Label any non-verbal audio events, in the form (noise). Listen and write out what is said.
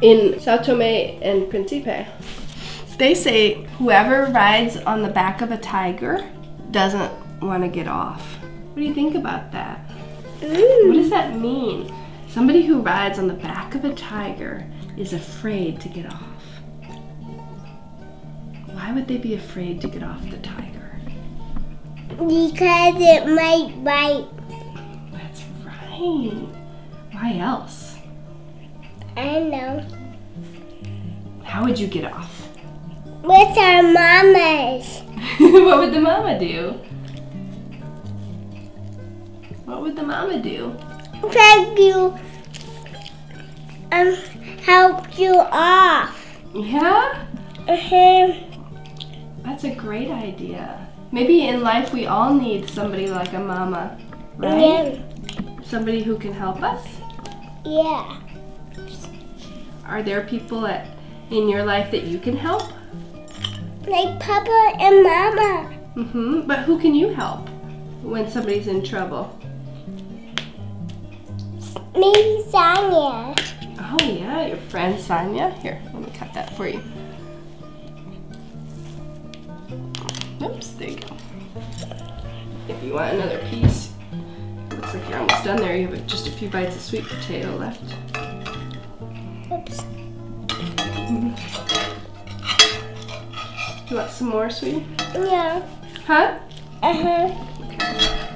in Sao Tome and Principe. They say whoever rides on the back of a tiger doesn't want to get off. What do you think about that? What does that mean? Somebody who rides on the back of a tiger is afraid to get off. Why would they be afraid to get off the tiger? Because it might bite. That's right. Why else? I know. How would you get off? With our mamas. (laughs) what would the mama do? What would the mama do? Thank you. Um, help you off. Yeah? Uh-huh. That's a great idea. Maybe in life we all need somebody like a mama, right? Yeah. Somebody who can help us. Yeah. Are there people at, in your life that you can help? Like Papa and Mama. hmm But who can you help when somebody's in trouble? Maybe Sonia. Oh yeah, your friend Sonia. Here, let me cut that for you. Oops, there you go. If you want another piece, looks like you're almost done there. You have just a few bites of sweet potato left. You want some more, sweetie? Yeah. Huh? Uh-huh.